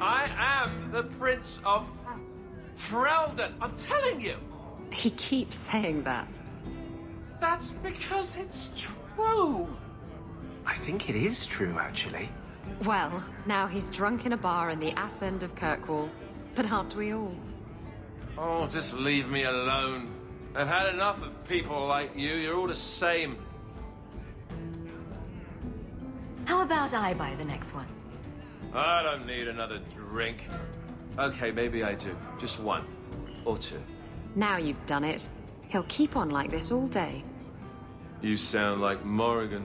I am the Prince of Ferelden. I'm telling you. He keeps saying that. That's because it's true. I think it is true, actually. Well, now he's drunk in a bar in the ass end of Kirkwall. But aren't we all? Oh, just leave me alone. I've had enough of people like you. You're all the same. How about I buy the next one? I don't need another drink. Okay, maybe I do. Just one. Or two. Now you've done it. He'll keep on like this all day. You sound like Morrigan.